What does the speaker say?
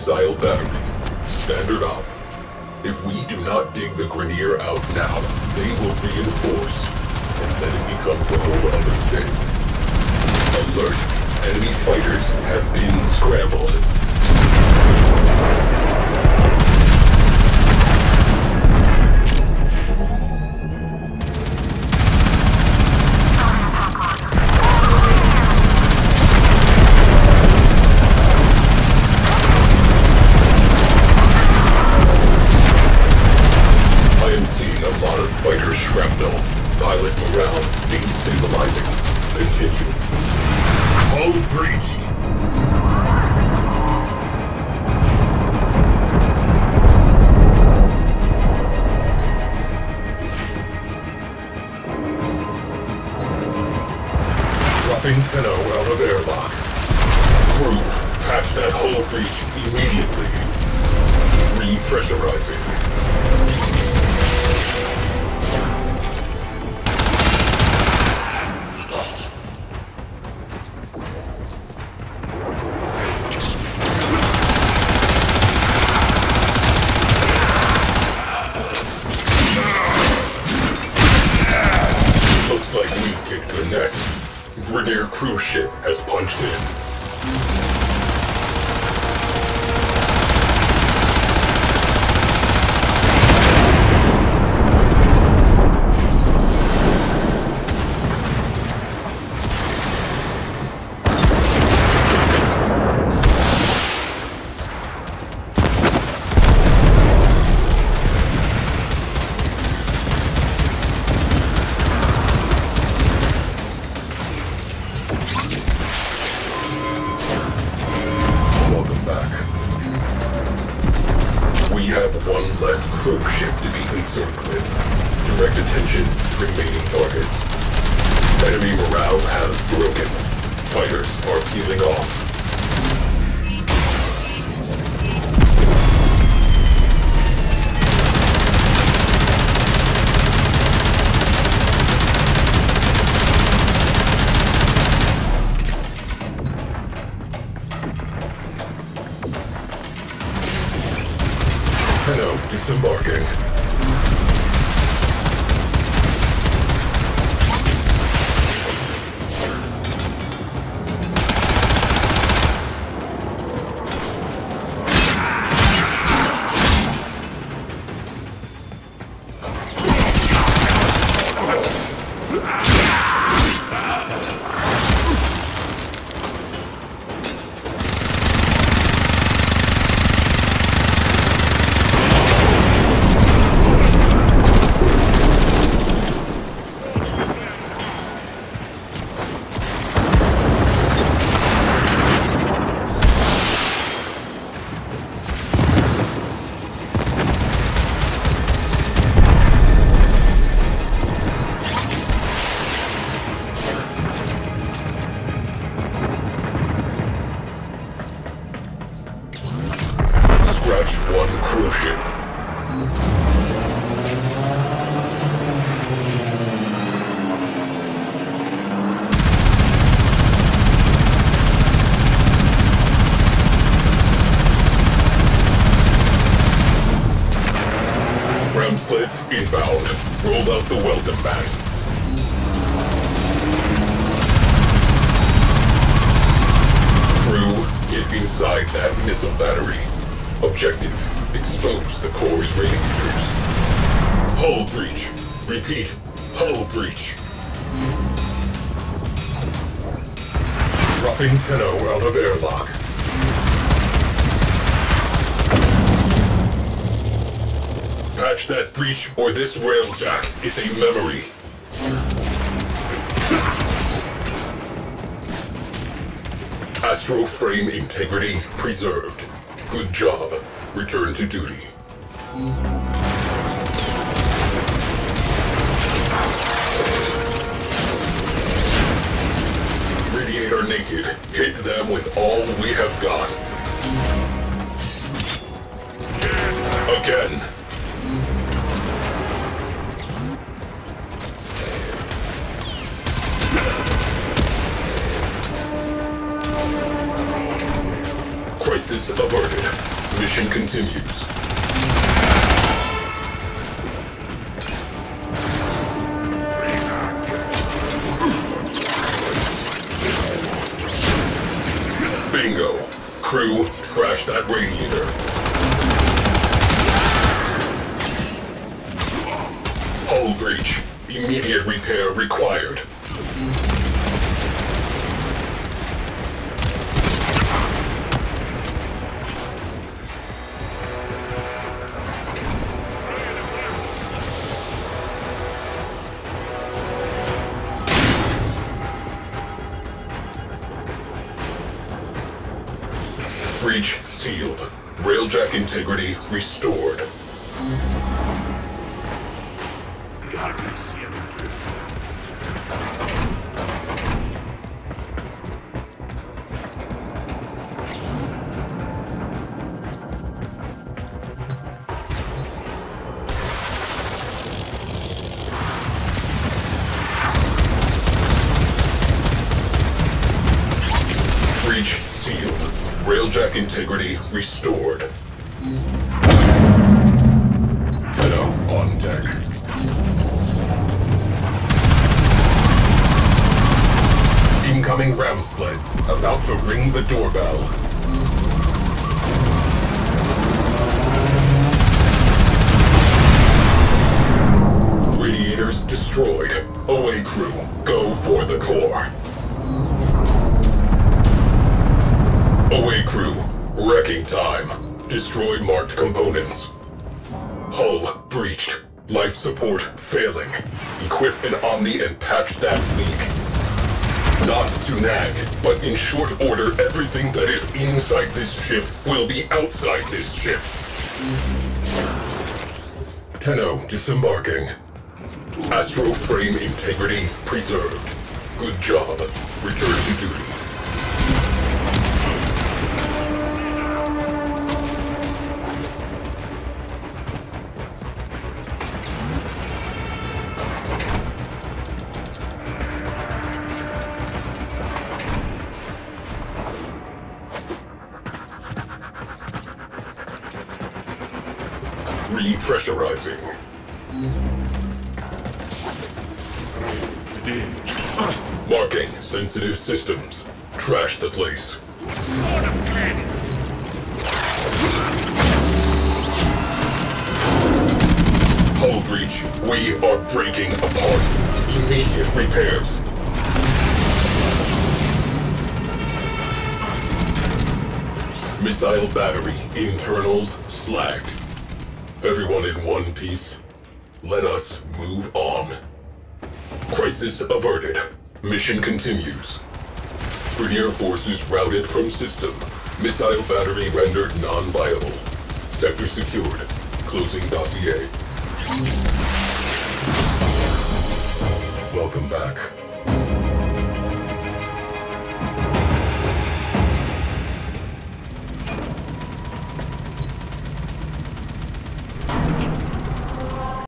missile battery. Standard op. If we do not dig the Grineer out now, they will reinforce, and then it becomes a whole other thing. Alert! Enemy fighters have been scrambled. Grineer cruise ship has punched in. Cruise ship to be concerned with. Direct attention to remaining targets. Enemy morale has broken. Fighters are peeling off. Tenno disembarking. Inside that missile battery. Objective, expose the core's radiators. Hull breach. Repeat, hull breach. Dropping Tenno oh out of airlock. Patch that breach or this railjack is a memory. Astro frame integrity preserved. Good job. Return to duty. Radiator naked. Hit them with all we have got. Again. issues. Bingo. Crew, trash that radiator. Hull breach. Immediate repair required. Breach sealed. Railjack integrity restored. Integrity restored. Equip an Omni and patch that leak. Not to nag, but in short order, everything that is inside this ship will be outside this ship. Tenno disembarking. Astro frame integrity preserved. Good job. Return to duty. Repressurizing. Marking sensitive systems. Trash the place. Hull breach. We are breaking apart. Immediate repairs. Missile battery internals slacked. Everyone in one piece. Let us move on. Crisis averted. Mission continues. Premier forces routed from system. Missile battery rendered non-viable. Sector secured. Closing dossier. Welcome back.